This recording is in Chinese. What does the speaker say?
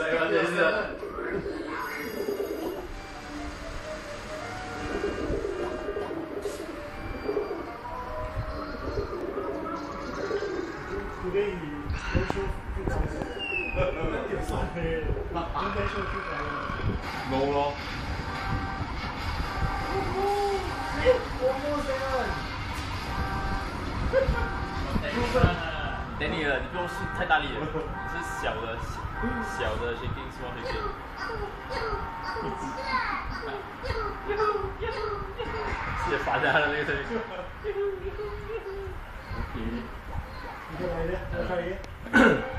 对，关键是。不给你要求不高，有啥的？应该说不高。low 咯。等你了，你不用太大力了，你是小的小的 shaking small shaking。谢发家的那个声音。你再来一遍，再来一遍。